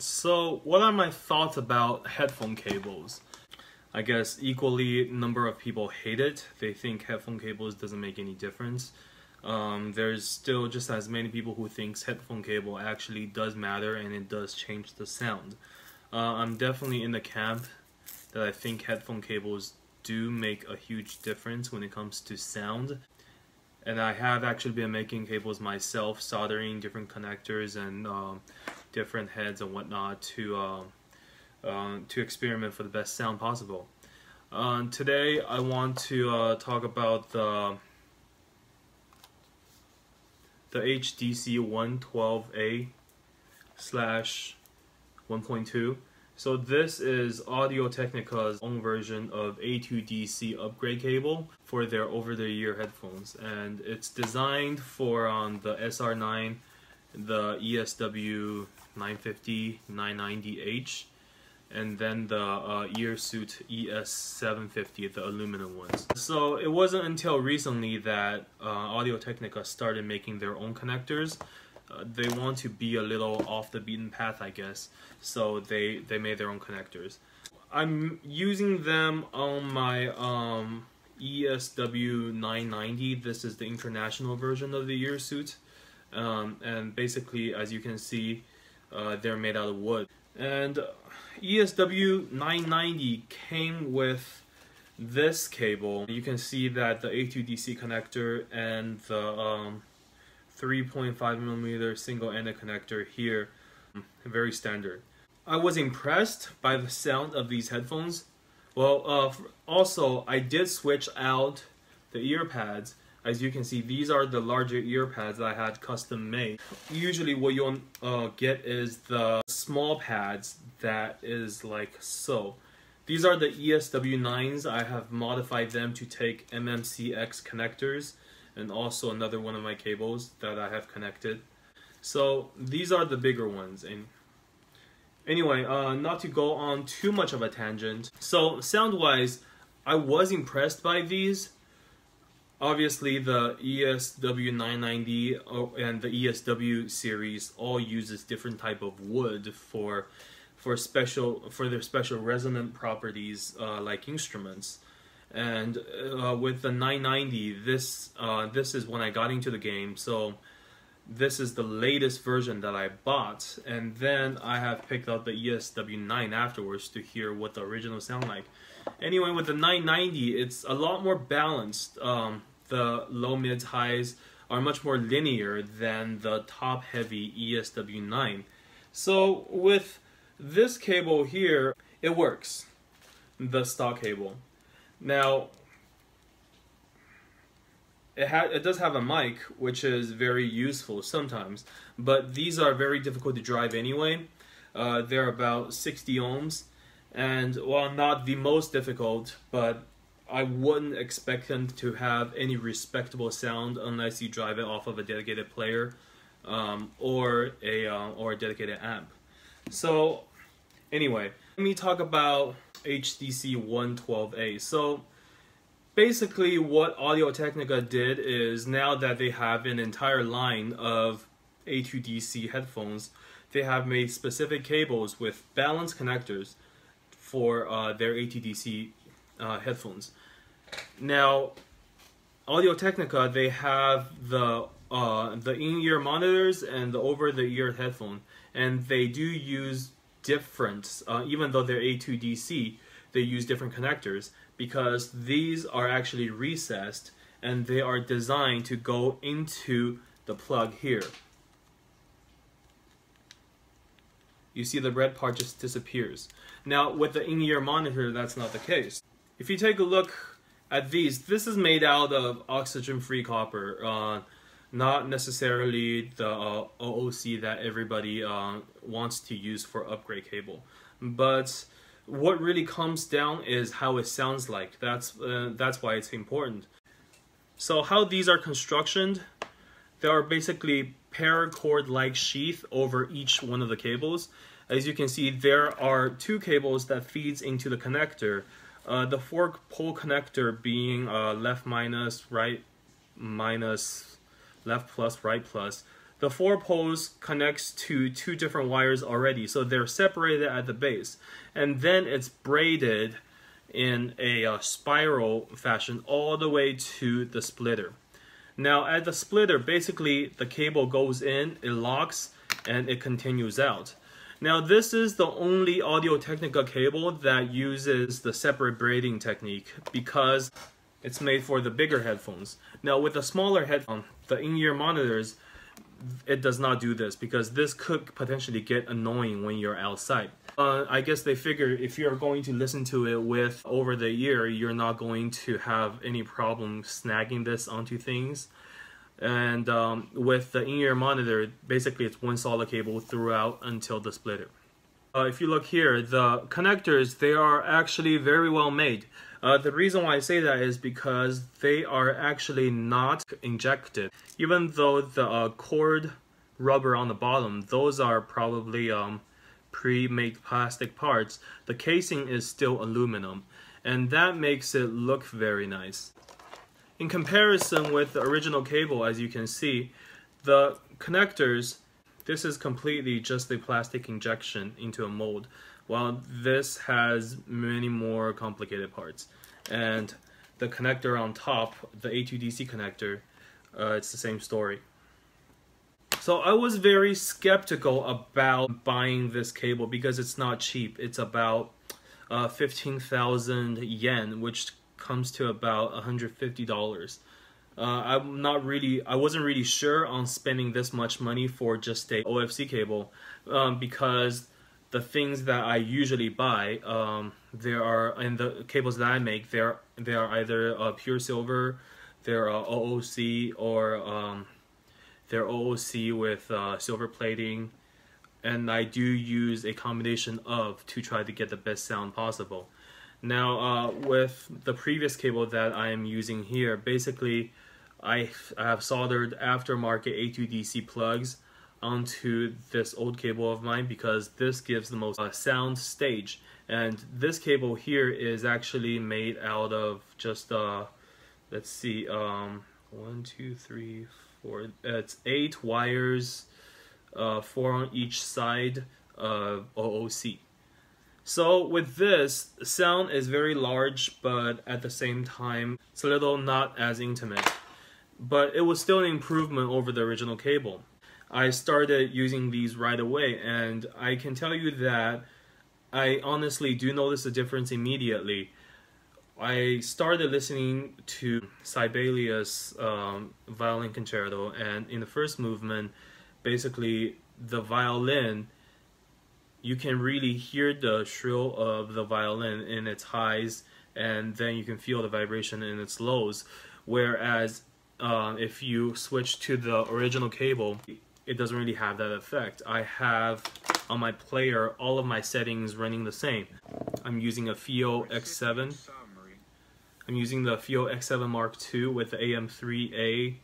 So, what are my thoughts about headphone cables? I guess equally number of people hate it. They think headphone cables doesn't make any difference. Um, there's still just as many people who thinks headphone cable actually does matter and it does change the sound. Uh, I'm definitely in the camp that I think headphone cables do make a huge difference when it comes to sound. And I have actually been making cables myself, soldering different connectors and um, different heads and whatnot to uh, uh, to experiment for the best sound possible. Uh, today I want to uh, talk about the the HDC 112A slash 1.2. So this is Audio Technica's own version of A2DC upgrade cable for their over-the-ear headphones, and it's designed for um, the SR9, the ESW 950, 990H, and then the uh, Earsuit ES750, the aluminum ones. So it wasn't until recently that uh, Audio Technica started making their own connectors. Uh, they want to be a little off the beaten path, I guess, so they, they made their own connectors. I'm using them on my um, ESW 990. This is the international version of the Earsuit. Um, and basically, as you can see, uh, they're made out of wood. And ESW 990 came with this cable. You can see that the A2DC connector and the um, 3.5 millimeter single-ended connector here, very standard. I was impressed by the sound of these headphones. Well, uh, also I did switch out the ear pads as you can see, these are the larger ear pads that I had custom made. Usually what you'll uh, get is the small pads that is like so. These are the ESW9s. I have modified them to take MMCX connectors and also another one of my cables that I have connected. So these are the bigger ones. And anyway, uh, not to go on too much of a tangent. So sound-wise, I was impressed by these Obviously, the ESW990 and the ESW series all uses different type of wood for for special for their special resonant properties uh, like instruments. And uh, with the 990, this uh, this is when I got into the game. So this is the latest version that I bought, and then I have picked up the ESW9 afterwards to hear what the original sound like. Anyway, with the 990, it's a lot more balanced. Um, the low, mids, highs are much more linear than the top heavy ESW9. So with this cable here, it works, the stock cable. Now, it, it does have a mic, which is very useful sometimes, but these are very difficult to drive anyway. Uh, they're about 60 ohms, and while not the most difficult, but I wouldn't expect them to have any respectable sound unless you drive it off of a dedicated player um, or a uh, or a dedicated amp. So anyway, let me talk about HDC 112A. So basically what Audio Technica did is now that they have an entire line of A2DC headphones, they have made specific cables with balanced connectors for uh, their A2DC uh, headphones. Now, Audio Technica, they have the uh, the in-ear monitors and the over-the-ear headphone, and they do use different, uh, even though they're A2DC, they use different connectors because these are actually recessed and they are designed to go into the plug here. You see the red part just disappears. Now with the in-ear monitor, that's not the case. If you take a look at these, this is made out of oxygen-free copper, uh, not necessarily the uh, OOC that everybody uh, wants to use for upgrade cable. But what really comes down is how it sounds like. That's, uh, that's why it's important. So how these are constructed, there are basically paracord-like sheath over each one of the cables. As you can see, there are two cables that feeds into the connector uh, the fork pole connector being uh, left minus, right minus, left plus, right plus. the four poles connects to two different wires already, so they're separated at the base. And then it's braided in a uh, spiral fashion all the way to the splitter. Now at the splitter, basically the cable goes in, it locks, and it continues out. Now this is the only Audio-Technica cable that uses the separate braiding technique because it's made for the bigger headphones. Now with the smaller headphone, the in-ear monitors, it does not do this because this could potentially get annoying when you're outside. Uh, I guess they figure if you're going to listen to it with over the ear, you're not going to have any problem snagging this onto things. And um, with the in-ear monitor, basically it's one solid cable throughout until the splitter. Uh, if you look here, the connectors, they are actually very well made. Uh, the reason why I say that is because they are actually not injected. Even though the uh, cord rubber on the bottom, those are probably um, pre-made plastic parts, the casing is still aluminum. And that makes it look very nice. In comparison with the original cable, as you can see, the connectors this is completely just a plastic injection into a mold, while this has many more complicated parts. And the connector on top, the A2DC connector, uh, it's the same story. So I was very skeptical about buying this cable because it's not cheap. It's about uh, 15,000 yen, which comes to about $150. Uh, I'm not really, I wasn't really sure on spending this much money for just a OFC cable um, because the things that I usually buy, um, there are, and the cables that I make, they're, they are either uh, pure silver, they're uh, OOC, or um, they're OOC with uh, silver plating, and I do use a combination of to try to get the best sound possible. Now, uh, with the previous cable that I am using here, basically, I, have soldered aftermarket A2DC plugs onto this old cable of mine because this gives the most uh, sound stage. And this cable here is actually made out of just, uh, let's see, um, one, two, three, four, it's eight wires, uh, four on each side of OOC. So with this, sound is very large, but at the same time, it's a little not as intimate. But it was still an improvement over the original cable. I started using these right away, and I can tell you that I honestly do notice a difference immediately. I started listening to Sibelius um, violin concerto, and in the first movement, basically the violin you can really hear the shrill of the violin in its highs and then you can feel the vibration in its lows. Whereas uh, if you switch to the original cable it doesn't really have that effect. I have on my player all of my settings running the same. I'm using a FiiO X7 I'm using the FiiO X7 Mark II with the AM3A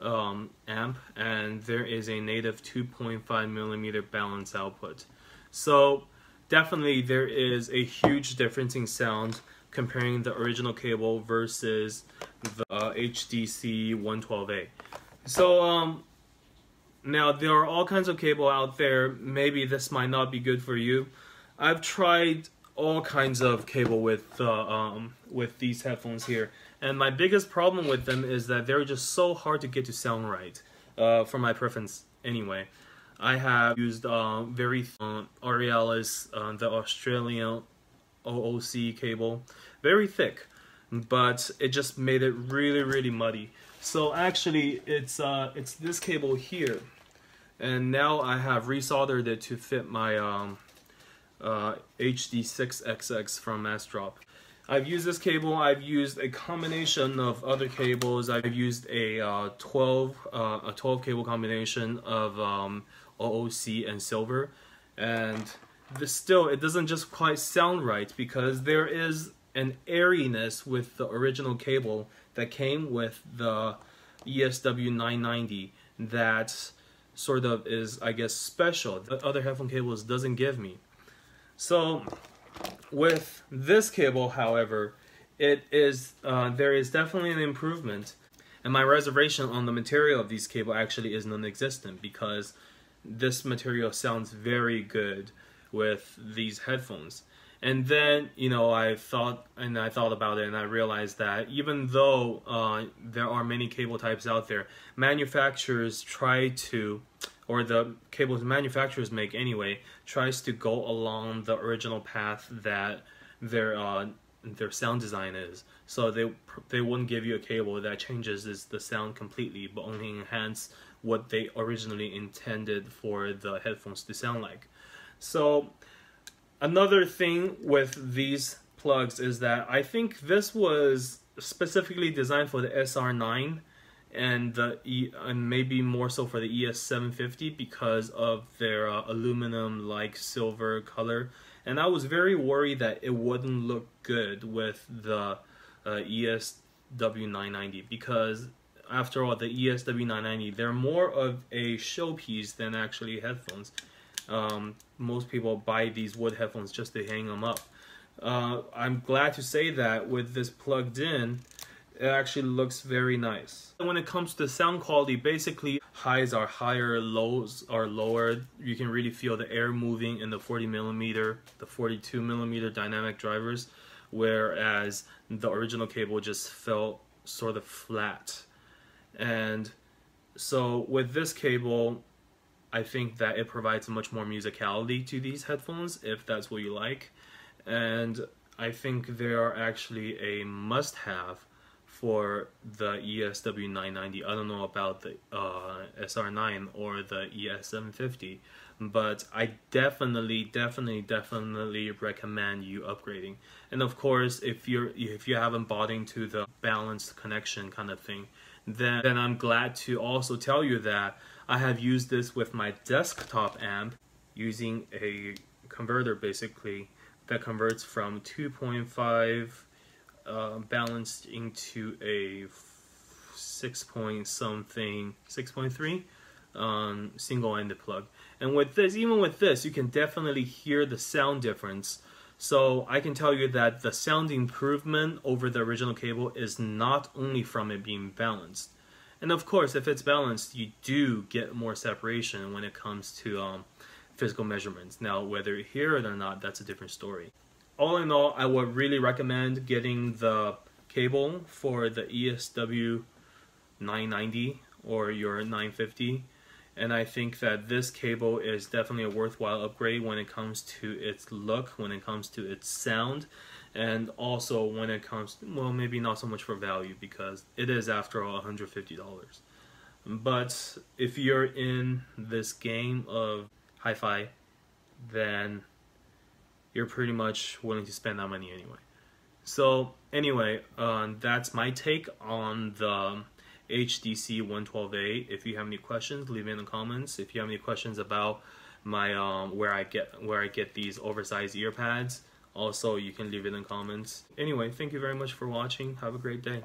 um, amp and there is a native 2.5 millimeter balance output so definitely there is a huge difference in sound comparing the original cable versus the uh, HDC 112A. So um, now there are all kinds of cable out there. Maybe this might not be good for you. I've tried all kinds of cable with uh, um, with these headphones here, and my biggest problem with them is that they're just so hard to get to sound right, uh, for my preference anyway. I have used uh, very uh, Aurealis, uh, the Australian OOC cable, very thick, but it just made it really really muddy. So actually, it's uh, it's this cable here, and now I have resoldered it to fit my um, uh, HD6XX from Massdrop. I've used this cable, I've used a combination of other cables, I've used a uh, 12 uh, a 12 cable combination of um, OOC and silver. And this still it doesn't just quite sound right because there is an airiness with the original cable that came with the ESW 990 that sort of is I guess special that other headphone cables doesn't give me. So with this cable however it is uh, there is definitely an improvement. And my reservation on the material of these cable actually is non-existent because this material sounds very good with these headphones. And then, you know, I thought and I thought about it and I realized that even though uh, there are many cable types out there, manufacturers try to, or the cables manufacturers make anyway, tries to go along the original path that their uh, their sound design is. So they they wouldn't give you a cable that changes the sound completely, but only enhance what they originally intended for the headphones to sound like. So Another thing with these plugs is that I think this was specifically designed for the SR9 and the e and maybe more so for the ES750 because of their uh, aluminum like silver color and I was very worried that it wouldn't look good with the uh, ESW990 because after all the ESW990 they're more of a showpiece than actually headphones um, most people buy these wood headphones just to hang them up. Uh, I'm glad to say that with this plugged in, it actually looks very nice. When it comes to sound quality, basically highs are higher, lows are lower. You can really feel the air moving in the 40 millimeter, the 42 millimeter dynamic drivers, whereas the original cable just felt sort of flat. And so with this cable, I think that it provides much more musicality to these headphones if that's what you like. And I think they are actually a must-have for the ESW990. I don't know about the uh, SR9 or the ES750, but I definitely, definitely, definitely recommend you upgrading. And of course, if you're if you haven't bought into the balanced connection kind of thing, then, then I'm glad to also tell you that I have used this with my desktop amp using a converter basically that converts from 2.5 uh, balanced into a 6 point something 6.3 um, single-ended plug. And with this even with this you can definitely hear the sound difference so I can tell you that the sound improvement over the original cable is not only from it being balanced and of course, if it's balanced, you do get more separation when it comes to um, physical measurements. Now, whether you hear it or not, that's a different story. All in all, I would really recommend getting the cable for the ESW 990 or your 950 and I think that this cable is definitely a worthwhile upgrade when it comes to its look, when it comes to its sound, and also when it comes, to, well, maybe not so much for value because it is, after all, $150. But if you're in this game of hi-fi, then you're pretty much willing to spend that money anyway. So anyway, uh, that's my take on the HDC 112A. If you have any questions, leave it in the comments. If you have any questions about my um, where I get where I get these oversized ear pads, also you can leave it in the comments. Anyway, thank you very much for watching. Have a great day.